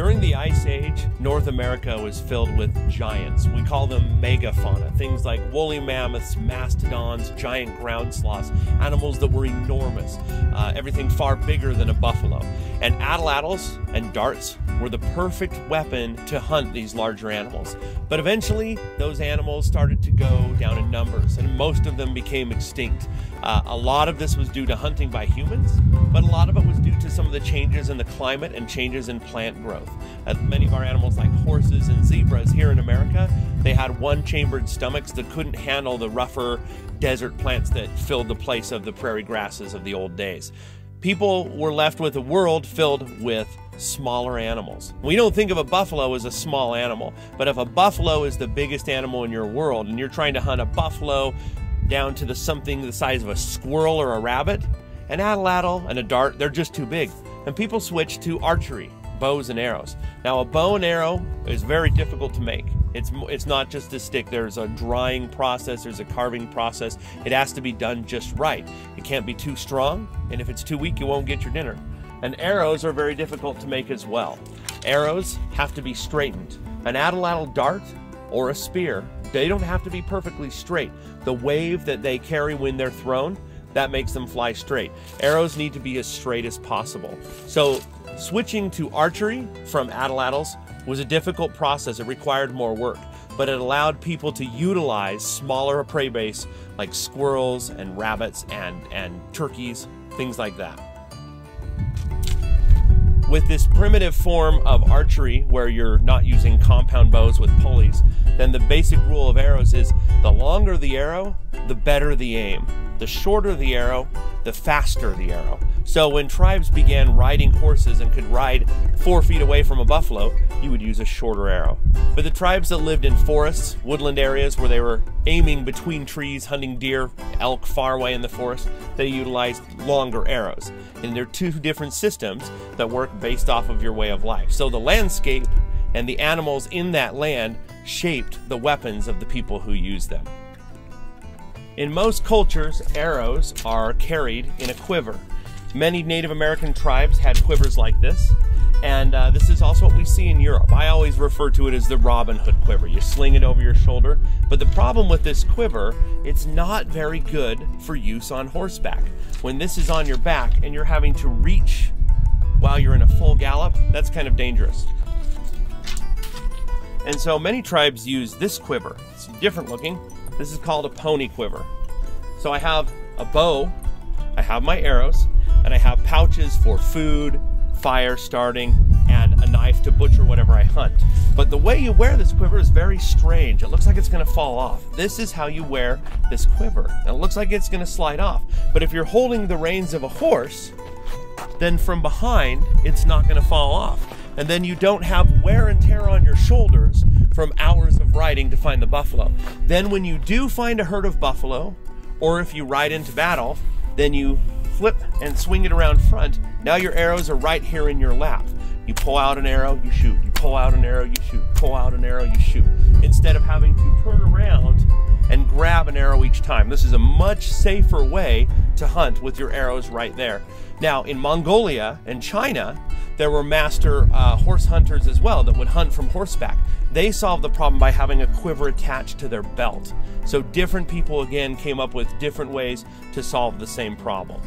During the Ice Age, North America was filled with giants. We call them megafauna, things like woolly mammoths, mastodons, giant ground sloths, animals that were enormous, uh, everything far bigger than a buffalo. And atlatls and darts were the perfect weapon to hunt these larger animals. But eventually, those animals started to go down in numbers, and most of them became extinct. Uh, a lot of this was due to hunting by humans, but a lot of it was due to some of the changes in the climate and changes in plant growth. Uh, many of our animals, like horses and zebras here in America, they had one chambered stomachs that couldn't handle the rougher desert plants that filled the place of the prairie grasses of the old days. People were left with a world filled with smaller animals. We don't think of a buffalo as a small animal, but if a buffalo is the biggest animal in your world and you're trying to hunt a buffalo down to the something the size of a squirrel or a rabbit, an atlatl and a dart, they're just too big. And people switch to archery, bows and arrows. Now, a bow and arrow is very difficult to make. It's it's not just a stick. There's a drying process. There's a carving process. It has to be done just right. It can't be too strong, and if it's too weak, you won't get your dinner. And arrows are very difficult to make as well. Arrows have to be straightened. An atlatl dart or a spear, they don't have to be perfectly straight. The wave that they carry when they're thrown, that makes them fly straight. Arrows need to be as straight as possible. So switching to archery from atlatls was a difficult process. It required more work, but it allowed people to utilize smaller prey base like squirrels and rabbits and, and turkeys, things like that with this primitive form of archery where you're not using compound bows with pulleys, then the basic rule of arrows is the longer the arrow, the better the aim. The shorter the arrow, the faster the arrow. So when tribes began riding horses and could ride four feet away from a buffalo, you would use a shorter arrow. But the tribes that lived in forests, woodland areas where they were aiming between trees, hunting deer, elk far away in the forest, they utilized longer arrows. And there are two different systems that work based off of your way of life. So the landscape and the animals in that land shaped the weapons of the people who use them. In most cultures, arrows are carried in a quiver. Many Native American tribes had quivers like this, and uh, this is also what we see in Europe. I always refer to it as the Robin Hood quiver. You sling it over your shoulder, but the problem with this quiver, it's not very good for use on horseback. When this is on your back and you're having to reach while you're in a full gallop, that's kind of dangerous. And so many tribes use this quiver. It's different looking. This is called a pony quiver. So I have a bow, I have my arrows, and I have pouches for food, fire starting, and a knife to butcher whatever I hunt. But the way you wear this quiver is very strange. It looks like it's going to fall off. This is how you wear this quiver. And it looks like it's going to slide off. But if you're holding the reins of a horse, then from behind, it's not going to fall off. And then you don't have wear and tear on your shoulders from hours of riding to find the buffalo. Then when you do find a herd of buffalo, or if you ride into battle, then you flip and swing it around front. Now your arrows are right here in your lap. You pull out an arrow, you shoot. You pull out an arrow, you shoot. Pull out an arrow, you shoot. Instead of having to turn around and grab an arrow each time. This is a much safer way to hunt with your arrows right there. Now, in Mongolia and China, there were master uh, horse hunters as well that would hunt from horseback. They solved the problem by having a quiver attached to their belt. So different people again came up with different ways to solve the same problem.